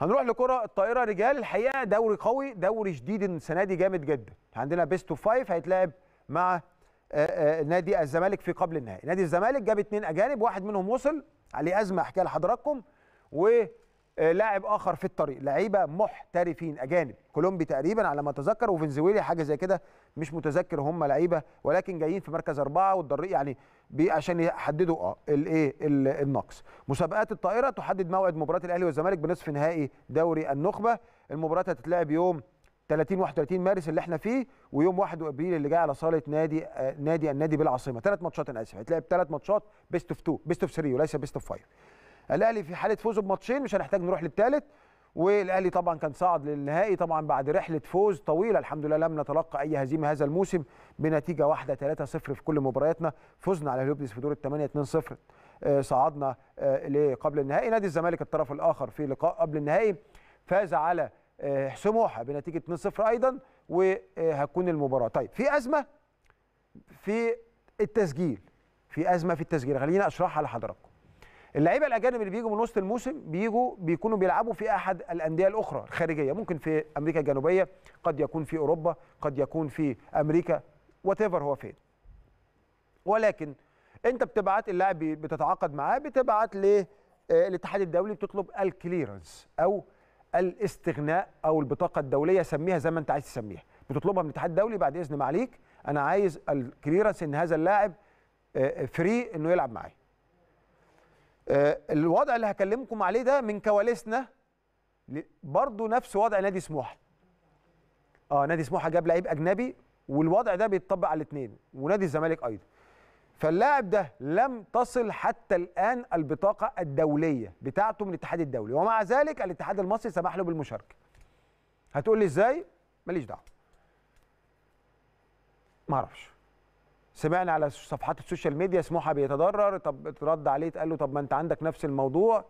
هنروح لكرة الطائرة. رجال الحقيقة دوري قوي دوري شديد السنة دي جامد جدا. عندنا best of five هيتلعب مع آه، آه، نادي الزمالك في قبل النهائي. نادي الزمالك جاب اثنين أجانب واحد منهم وصل. عليه أزمة احكيها لحضراتكم. ولاعب آخر في الطريق. لعيبة محترفين أجانب. كولومبي تقريبا على ما أتذكر وفنزويلي حاجة زي كده مش متذكر هم لعيبة ولكن جايين في مركز أربعة والضريق يعني عشان يحددوا آه الايه ال- النقص. مسابقات الطائرة تحدد موعد مباراة الأهلي والزمالك بنصف نهائي دوري النخبة. المباراة هتتلعب يوم 30 31 مارس اللي إحنا فيه ويوم 1 ابريل اللي جاي على صالة نادي آه، نادي النادي بالعاصمة. ثلاث ماتشات أنا اسف هيتلعب ثلاث ماتشات best of 2 best of 3 وليس best of 5 الأهلي في حالة فوزه بماتشين مش هنحتاج نروح للثالث والأهلي طبعا كان صعد للنهائي طبعا بعد رحلة فوز طويلة. الحمد لله لم نتلقى أي هزيمة هذا الموسم بنتيجة واحدة 3-0 في كل مبارياتنا. فزنا على هليوبلس في دور الثمانيه 2-0 آه، صعدنا آه، لقبل النهائي. نادي الزمالك الطرف الآخر في لقاء قبل النهائي. فاز على آه، سموحة بنتيجة 2-0 أيضا وهتكون المباراة. طيب في أزمة في التسجيل. في أزمة في التسجيل. خلينا أشرحها لحضراتكم. اللعيبه الاجانب اللي بيجوا من وسط الموسم بيجوا بيكونوا بيلعبوا في احد الانديه الاخرى الخارجيه. ممكن في أمريكا الجنوبيه قد يكون في اوروبا قد يكون في أمريكا وات هو فين. ولكن انت بتبعت اللاعب بتتعاقد معاه بتبعت للاتحاد الدولي بتطلب ال clearance أو الاستغناء أو البطاقة الدولية سميها زي ما انت عايز تسميها. بتطلبها من الاتحاد الدولي بعد إذن معاليك أنا عايز ال clearance إن هذا اللاعب free إنه يلعب معايا. آه، الوضع اللي هكلمكم عليه ده من كواليسنا برضه نفس وضع نادي سموحة. آه نادي سموحة جاب لعيب أجنبي والوضع ده بيتطبق على الاثنين ونادي الزمالك أيضا. فاللاعب ده لم تصل حتى الآن البطاقة الدولية بتاعته من الاتحاد الدولي ومع ذلك الاتحاد المصري سمح له بالمشاركة. هتقول لي إزاي؟ ماليش دعوة. ما أعرفش. سمعنا على صفحات ال social media سموحة بيتضرر. طب اترد عليه اتقال له طب ما انت عندك نفس الموضوع.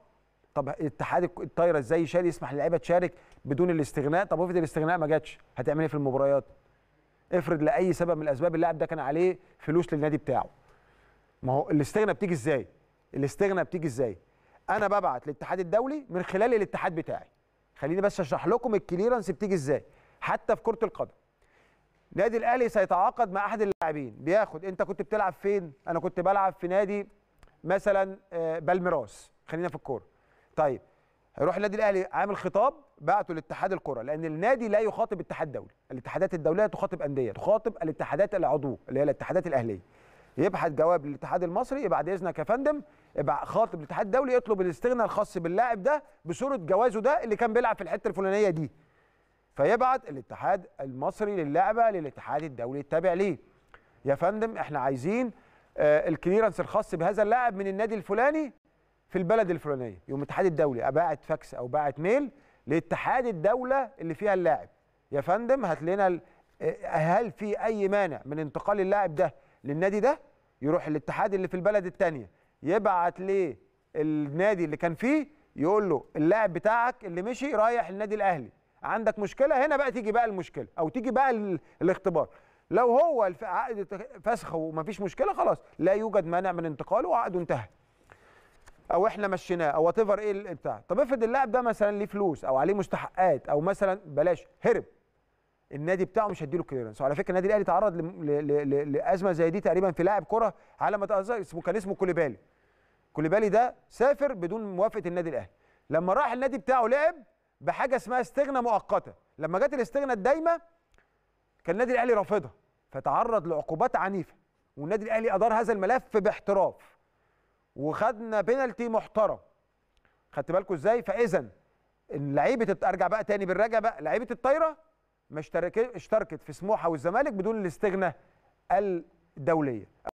طب اتحاد الطايرة إزاي يشارك يسمح للعيبة تشارك بدون الاستغناء. طب افرض الاستغناء ما جاتش هتعمل إيه في المباريات؟ افرض لأي سبب من الأسباب اللاعب ده كان عليه فلوس للنادي بتاعه. ما هو الاستغناء بتيجي إزاي؟ الاستغناء بتيجي إزاي؟ أنا ببعت للاتحاد الدولي من خلال الاتحاد بتاعي. خليني بس اشرح لكم الكليرنس بتيجي إزاي. حتى في كرة القدم. نادي الأهلي سيتعاقد مع أحد اللاعبين. بياخد. أنت كنت بتلعب فين؟ أنا كنت بلعب في نادي مثلا آه، بالميراس خلينا في الكورة. طيب هيروح النادي الأهلي. عامل خطاب بعته لاتحاد الكره لأن النادي لا يخاطب اتحاد دولي. الاتحادات الدولية تخاطب أندية تخاطب الاتحادات العضو اللي هي الاتحادات الأهلية. يبحث جواب للاتحاد المصري بعد إذنك يا فندم يبقى خاطب الاتحاد الدولي يطلب الاستغناء الخاص باللاعب ده بصورة جوازه ده اللي كان بيلعب في الحتة الفلانية دي. فيبعت الاتحاد المصري للعبة للاتحاد الدولي التابع ليه. يا فندم إحنا عايزين آه ال clearance الخاص بهذا اللاعب من النادي الفلاني في البلد الفلانية يقوم الاتحاد الدولي. باعت فاكس أو باعت mail لاتحاد الدولة اللي فيها اللاعب. يا فندم هات لنا آه، هل في أي مانع من انتقال اللاعب ده للنادي ده؟ يروح الاتحاد اللي في البلد الثانية يبعت ليه النادي اللي كان فيه يقول له اللاعب بتاعك اللي مشي رايح النادي الأهلي. عندك مشكلة هنا بقى تيجي بقى المشكلة أو تيجي بقى ال- الاختبار. لو هو الف- عقد فسخ ومفيش مشكلة خلاص لا يوجد مانع من انتقاله وعقده انتهى. أو إحنا مشيناه أو وات إيه بتاع. طب افرض اللاعب ده مثلا ليه فلوس أو عليه مستحقات أو مثلا بلاش هرب. النادي بتاعه مش هيديله clearance وعلى فكرة النادي الأهلي تعرض لأزمة زي دي تقريبا في لاعب كرة على ما اتذكر اسمه كان اسمه كوليبالي. كوليبالي ده سافر بدون موافقة النادي الأهلي. لما راح النادي بتاعه لعب بحاجة اسمها استغناء مؤقت لما جت الاستغنى الدايمة كان النادي الأهلي رافضها. فتعرض لعقوبات عنيفة والنادي الأهلي أدار هذا الملف باحتراف. وخدنا بينالتي محترم. خدت بالكم إزاي؟ فاذا لعيبة أرجع بقى تاني بالراجع بقى. لعيبة الطايرة ما اشترك- اشتركت في سموحة والزمالك بدون الاستغناء الدولية.